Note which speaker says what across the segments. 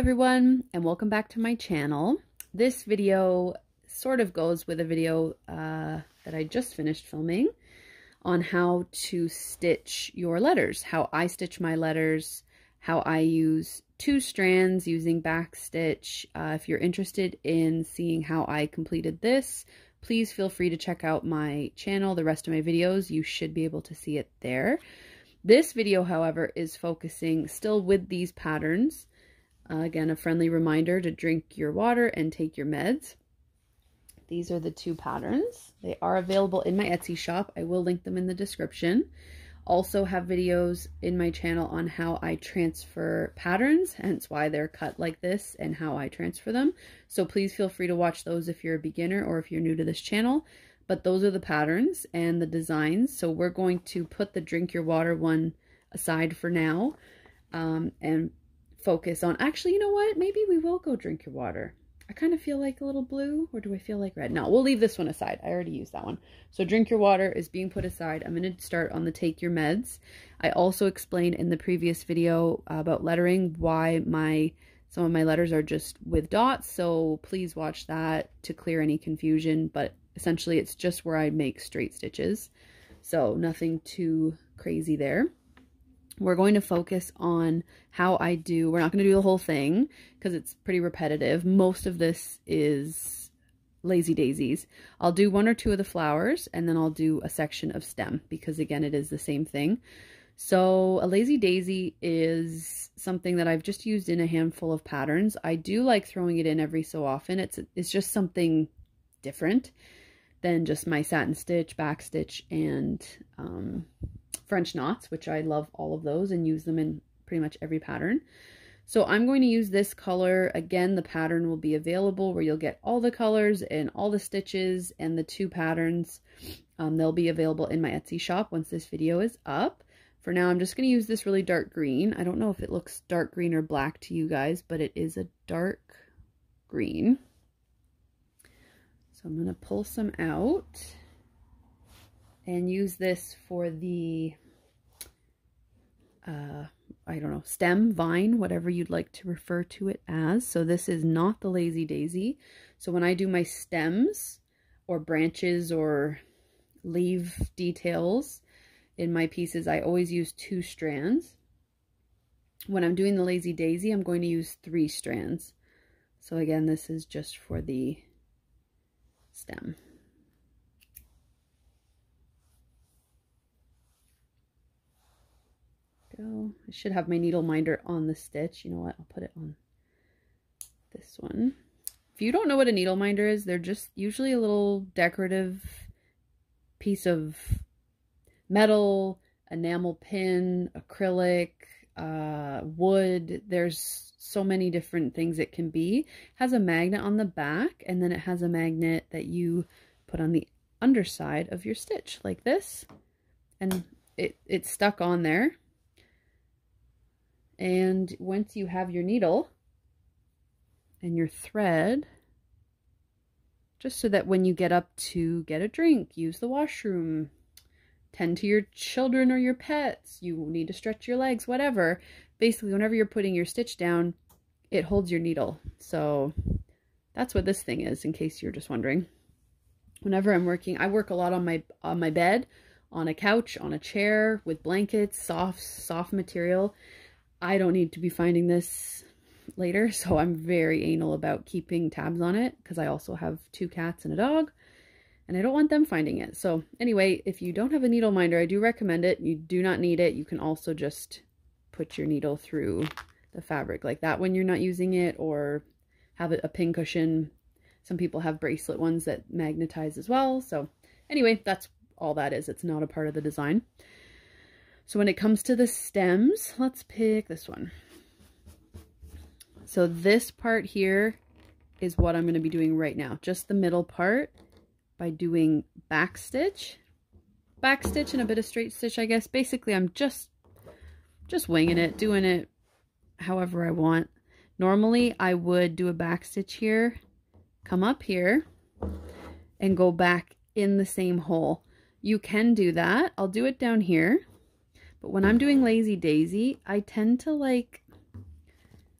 Speaker 1: everyone and welcome back to my channel. This video sort of goes with a video uh, that I just finished filming on how to stitch your letters, how I stitch my letters, how I use two strands using back stitch. Uh, if you're interested in seeing how I completed this, please feel free to check out my channel, the rest of my videos. You should be able to see it there. This video, however, is focusing still with these patterns uh, again, a friendly reminder to drink your water and take your meds. These are the two patterns. They are available in my Etsy shop. I will link them in the description. Also have videos in my channel on how I transfer patterns, hence why they're cut like this and how I transfer them. So please feel free to watch those if you're a beginner or if you're new to this channel. But those are the patterns and the designs. So we're going to put the drink your water one aside for now um, and focus on, actually, you know what? Maybe we will go drink your water. I kind of feel like a little blue, or do I feel like red? No, we'll leave this one aside. I already used that one. So drink your water is being put aside. I'm going to start on the take your meds. I also explained in the previous video about lettering why my some of my letters are just with dots. So please watch that to clear any confusion. But essentially it's just where I make straight stitches. So nothing too crazy there we're going to focus on how I do, we're not going to do the whole thing because it's pretty repetitive. Most of this is lazy daisies. I'll do one or two of the flowers and then I'll do a section of stem because again, it is the same thing. So a lazy daisy is something that I've just used in a handful of patterns. I do like throwing it in every so often. It's, it's just something different than just my satin stitch, back stitch, and um, French knots, which I love all of those and use them in pretty much every pattern. So I'm going to use this color. Again, the pattern will be available where you'll get all the colors and all the stitches and the two patterns. Um, they'll be available in my Etsy shop once this video is up. For now, I'm just going to use this really dark green. I don't know if it looks dark green or black to you guys, but it is a dark green. So I'm going to pull some out and use this for the, uh, I don't know, stem, vine, whatever you'd like to refer to it as. So this is not the Lazy Daisy. So when I do my stems or branches or leaf details in my pieces, I always use two strands. When I'm doing the Lazy Daisy, I'm going to use three strands. So again, this is just for the stem. Go. I should have my needle minder on the stitch. You know what? I'll put it on this one. If you don't know what a needle minder is, they're just usually a little decorative piece of metal, enamel pin, acrylic, uh, wood. There's so many different things it can be. It has a magnet on the back, and then it has a magnet that you put on the underside of your stitch, like this. And it, it's stuck on there. And once you have your needle and your thread, just so that when you get up to get a drink, use the washroom, tend to your children or your pets, you need to stretch your legs, whatever. Basically, whenever you're putting your stitch down, it holds your needle. So that's what this thing is, in case you're just wondering. Whenever I'm working, I work a lot on my on my bed, on a couch, on a chair, with blankets, soft, soft material. I don't need to be finding this later, so I'm very anal about keeping tabs on it because I also have two cats and a dog and I don't want them finding it. So anyway, if you don't have a needle minder, I do recommend it. You do not need it. You can also just put your needle through the fabric like that when you're not using it or have a pin cushion. Some people have bracelet ones that magnetize as well. So anyway, that's all that is. It's not a part of the design. So when it comes to the stems, let's pick this one. So this part here is what I'm going to be doing right now. Just the middle part by doing back stitch. Back stitch and a bit of straight stitch, I guess. Basically, I'm just, just winging it, doing it however I want. Normally, I would do a back stitch here, come up here, and go back in the same hole. You can do that. I'll do it down here. But when I'm doing Lazy Daisy, I tend to like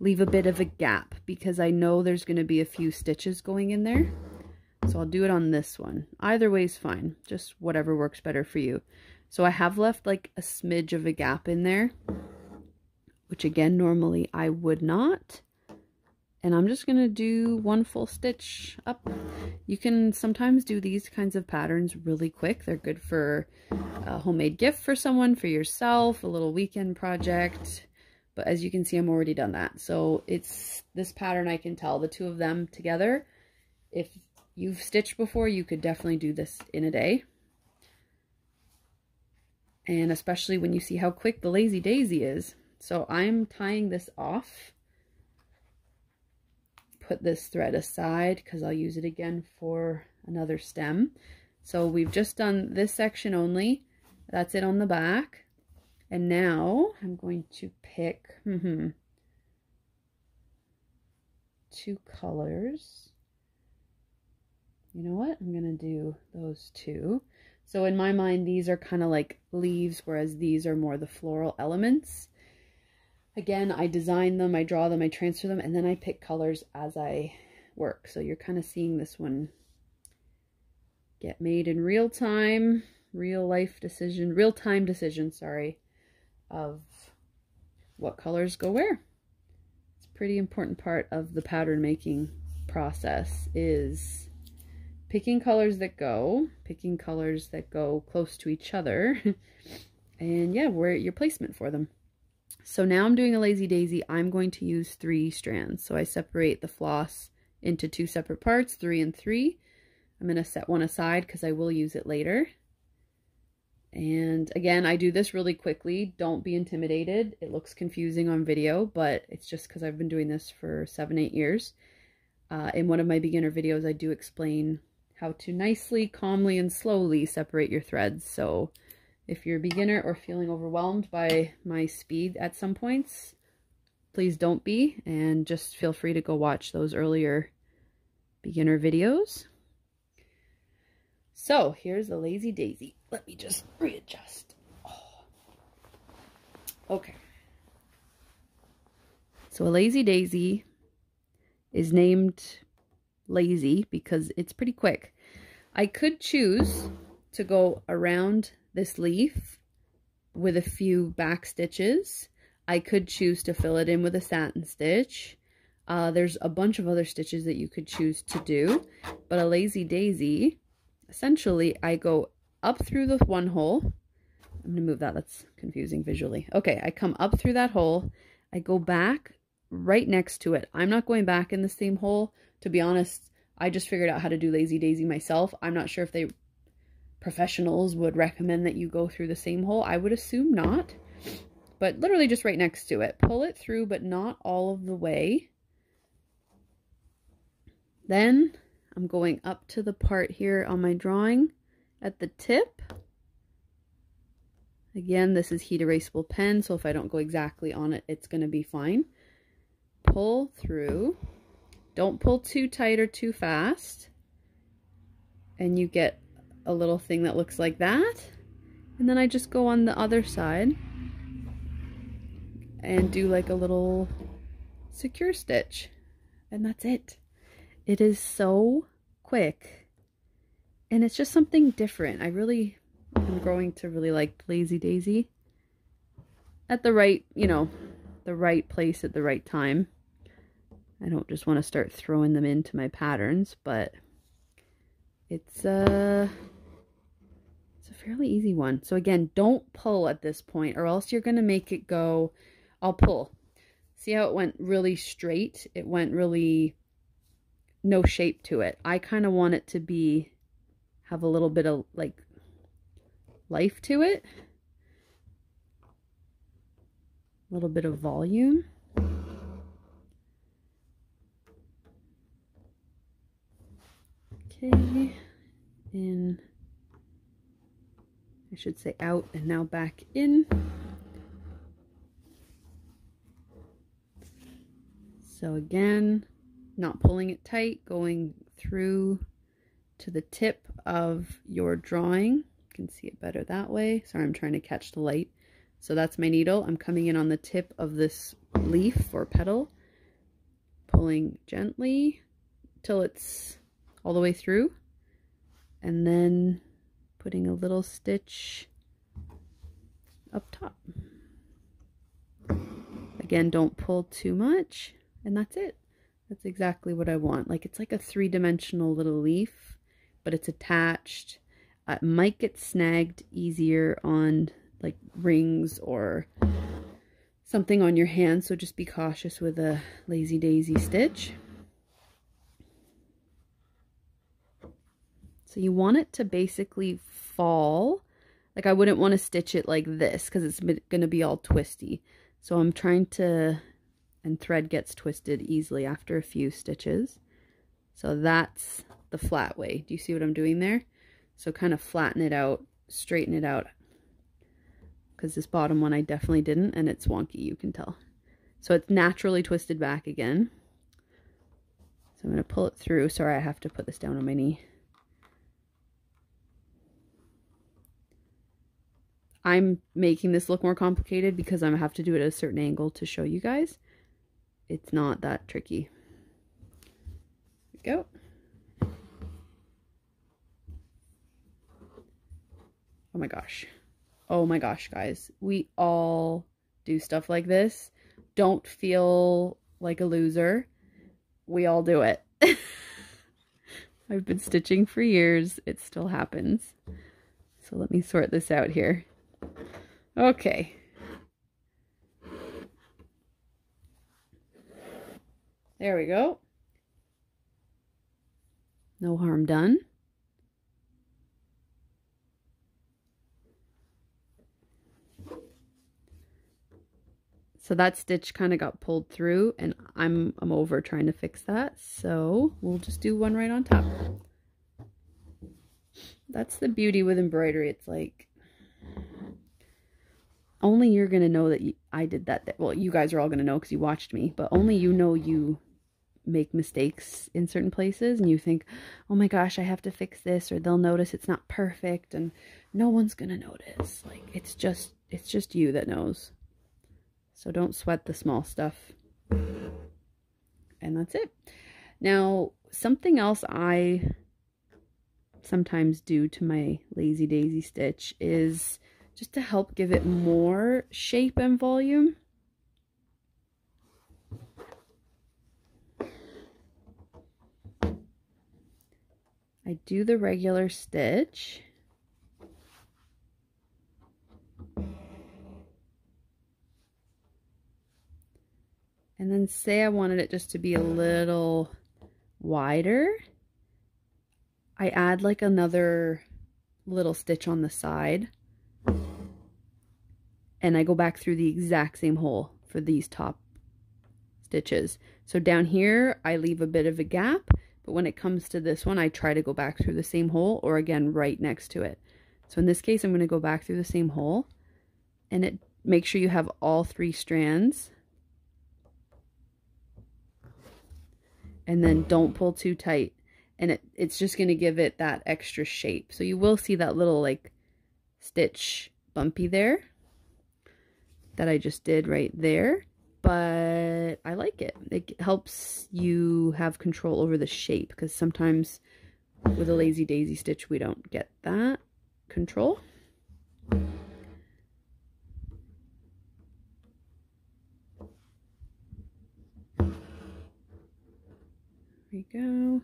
Speaker 1: leave a bit of a gap because I know there's going to be a few stitches going in there. So I'll do it on this one. Either way is fine. Just whatever works better for you. So I have left like a smidge of a gap in there, which again, normally I would not. And I'm just going to do one full stitch up. You can sometimes do these kinds of patterns really quick. They're good for a homemade gift for someone, for yourself, a little weekend project. But as you can see, I'm already done that. So it's this pattern, I can tell the two of them together. If you've stitched before, you could definitely do this in a day. And especially when you see how quick the Lazy Daisy is. So I'm tying this off. Put this thread aside because I'll use it again for another stem. So we've just done this section only. That's it on the back. And now I'm going to pick mm -hmm, two colors. You know what? I'm going to do those two. So in my mind, these are kind of like leaves, whereas these are more the floral elements. Again, I design them, I draw them, I transfer them, and then I pick colors as I work. So you're kind of seeing this one get made in real time, real life decision, real time decision, sorry, of what colors go where. It's a pretty important part of the pattern making process is picking colors that go, picking colors that go close to each other, and yeah, where your placement for them. So now I'm doing a lazy daisy. I'm going to use three strands. So I separate the floss into two separate parts, three and three. I'm going to set one aside because I will use it later. And again, I do this really quickly. Don't be intimidated. It looks confusing on video, but it's just because I've been doing this for seven, eight years. Uh, in one of my beginner videos, I do explain how to nicely, calmly, and slowly separate your threads. So if you're a beginner or feeling overwhelmed by my speed at some points, please don't be, and just feel free to go watch those earlier beginner videos. So here's the Lazy Daisy. Let me just readjust. Oh. Okay. So a Lazy Daisy is named lazy because it's pretty quick. I could choose to go around this leaf with a few back stitches. I could choose to fill it in with a satin stitch. Uh, there's a bunch of other stitches that you could choose to do, but a lazy daisy, essentially I go up through the one hole. I'm going to move that, that's confusing visually. Okay, I come up through that hole. I go back right next to it. I'm not going back in the same hole. To be honest, I just figured out how to do Lazy Daisy myself. I'm not sure if they professionals would recommend that you go through the same hole. I would assume not, but literally just right next to it. Pull it through, but not all of the way. Then I'm going up to the part here on my drawing at the tip. Again, this is heat erasable pen, so if I don't go exactly on it, it's going to be fine. Pull through. Don't pull too tight or too fast. And you get a little thing that looks like that. And then I just go on the other side and do like a little secure stitch. And that's it. It is so quick. And it's just something different. I really am growing to really like Lazy Daisy. At the right, you know, the right place at the right time. I don't just want to start throwing them into my patterns, but it's uh, fairly easy one. So again, don't pull at this point or else you're going to make it go, I'll pull. See how it went really straight? It went really no shape to it. I kind of want it to be, have a little bit of like life to it. A little bit of volume. Okay, in, I should say out and now back in. So again, not pulling it tight, going through to the tip of your drawing. You can see it better that way. Sorry, I'm trying to catch the light. So that's my needle. I'm coming in on the tip of this leaf or petal. pulling gently till it's all the way through and then putting a little stitch up top. Again, don't pull too much and that's it. That's exactly what I want. Like it's like a three-dimensional little leaf, but it's attached. Uh, it might get snagged easier on like rings or something on your hand, so just be cautious with a lazy daisy stitch. So you want it to basically fall. Like I wouldn't want to stitch it like this because it's going to be all twisty. So I'm trying to, and thread gets twisted easily after a few stitches. So that's the flat way. Do you see what I'm doing there? So kind of flatten it out, straighten it out because this bottom one I definitely didn't and it's wonky, you can tell. So it's naturally twisted back again. So I'm going to pull it through. Sorry, I have to put this down on my knee. I'm making this look more complicated because I have to do it at a certain angle to show you guys. It's not that tricky. Go. Oh my gosh. Oh my gosh, guys. We all do stuff like this. Don't feel like a loser. We all do it. I've been stitching for years. It still happens. So let me sort this out here. Okay. There we go. No harm done. So that stitch kind of got pulled through and I'm, I'm over trying to fix that. So we'll just do one right on top. That's the beauty with embroidery. It's like, only you're going to know that you, I did that. Well, you guys are all going to know because you watched me, but only you know you make mistakes in certain places and you think, oh my gosh, I have to fix this or they'll notice it's not perfect and no one's going to notice. Like it's just, it's just you that knows. So don't sweat the small stuff. And that's it. Now, something else I sometimes do to my Lazy Daisy stitch is just to help give it more shape and volume. I do the regular stitch. And then say I wanted it just to be a little wider. I add like another little stitch on the side. And I go back through the exact same hole for these top stitches. So down here, I leave a bit of a gap. But when it comes to this one, I try to go back through the same hole or again, right next to it. So in this case, I'm going to go back through the same hole. And it make sure you have all three strands and then don't pull too tight and it, it's just going to give it that extra shape. So you will see that little like stitch bumpy there that I just did right there, but I like it. It helps you have control over the shape because sometimes with a lazy daisy stitch we don't get that control. There we go.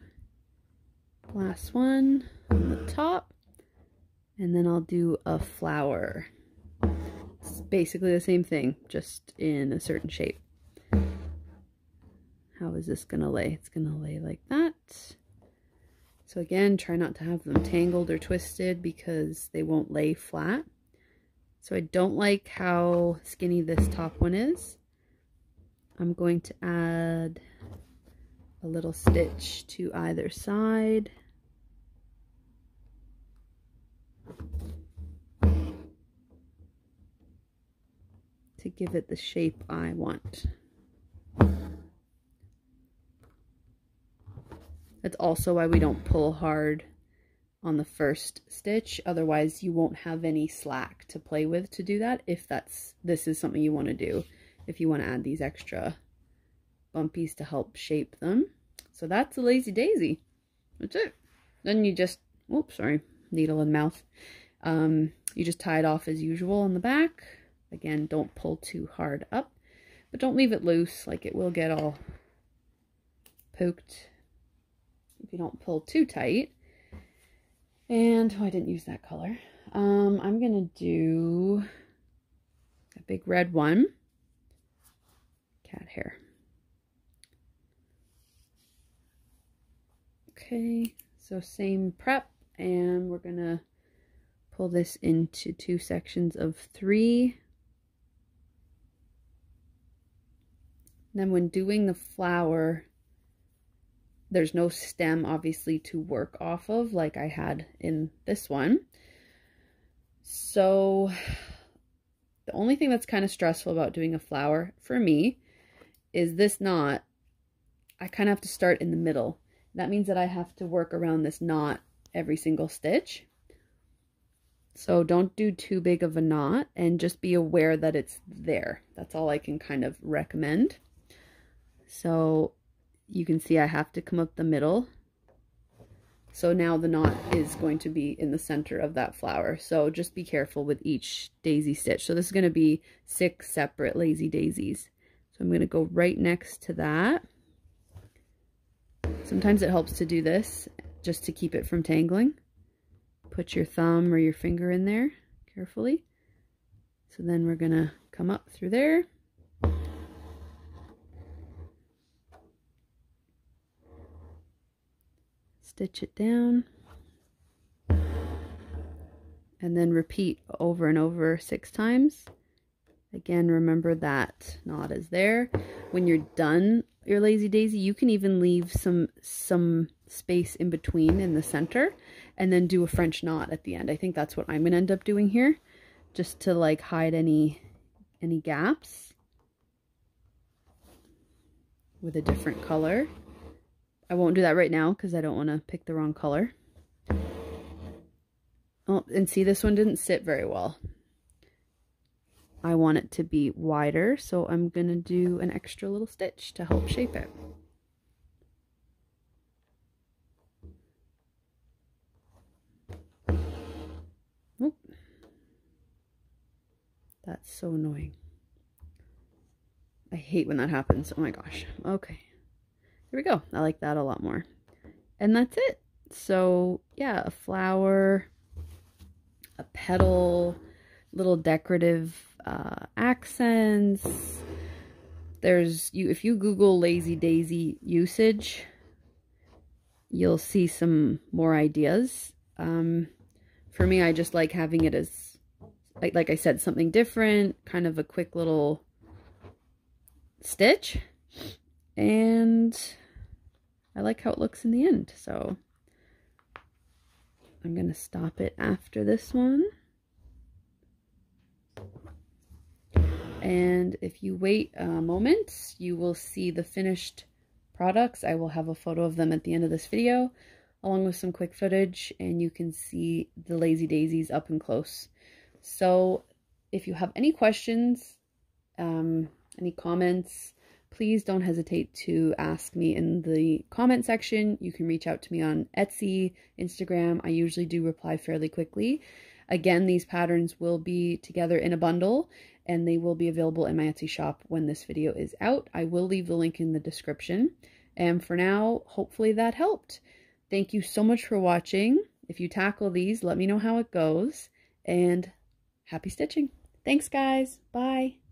Speaker 1: Last one on the top. And then I'll do a flower. Basically the same thing, just in a certain shape. How is this going to lay? It's going to lay like that. So again, try not to have them tangled or twisted because they won't lay flat. So I don't like how skinny this top one is. I'm going to add a little stitch to either side. To give it the shape I want. That's also why we don't pull hard on the first stitch. Otherwise, you won't have any slack to play with to do that if that's this is something you want to do. If you want to add these extra bumpies to help shape them. So that's a lazy daisy. That's it. Then you just, oops, sorry, needle in mouth. Um, you just tie it off as usual on the back. Again, don't pull too hard up, but don't leave it loose, like it will get all poked if you don't pull too tight. And, oh, I didn't use that color. Um, I'm going to do a big red one. Cat hair. Okay, so same prep, and we're going to pull this into two sections of three. Then when doing the flower, there's no stem obviously to work off of like I had in this one. So the only thing that's kind of stressful about doing a flower for me is this knot. I kind of have to start in the middle. That means that I have to work around this knot every single stitch. So don't do too big of a knot and just be aware that it's there. That's all I can kind of recommend. So you can see I have to come up the middle. So now the knot is going to be in the center of that flower. So just be careful with each daisy stitch. So this is going to be six separate lazy daisies. So I'm going to go right next to that. Sometimes it helps to do this just to keep it from tangling. Put your thumb or your finger in there carefully. So then we're going to come up through there. Stitch it down and then repeat over and over six times. Again remember that knot is there. When you're done your lazy daisy you can even leave some some space in between in the center and then do a french knot at the end. I think that's what i'm gonna end up doing here just to like hide any any gaps with a different color I won't do that right now because I don't want to pick the wrong color. Oh, and see, this one didn't sit very well. I want it to be wider, so I'm going to do an extra little stitch to help shape it. That's so annoying. I hate when that happens. Oh my gosh. Okay. There we go. I like that a lot more. And that's it. So yeah, a flower, a petal, little decorative uh, accents. There's you if you Google lazy daisy usage, you'll see some more ideas. Um, for me, I just like having it as like like I said, something different, kind of a quick little stitch and I like how it looks in the end. So I'm going to stop it after this one. And if you wait a moment, you will see the finished products. I will have a photo of them at the end of this video, along with some quick footage, and you can see the Lazy Daisies up and close. So if you have any questions, um, any comments, please don't hesitate to ask me in the comment section. You can reach out to me on Etsy, Instagram. I usually do reply fairly quickly. Again, these patterns will be together in a bundle and they will be available in my Etsy shop when this video is out. I will leave the link in the description. And for now, hopefully that helped. Thank you so much for watching. If you tackle these, let me know how it goes. And happy stitching. Thanks, guys. Bye.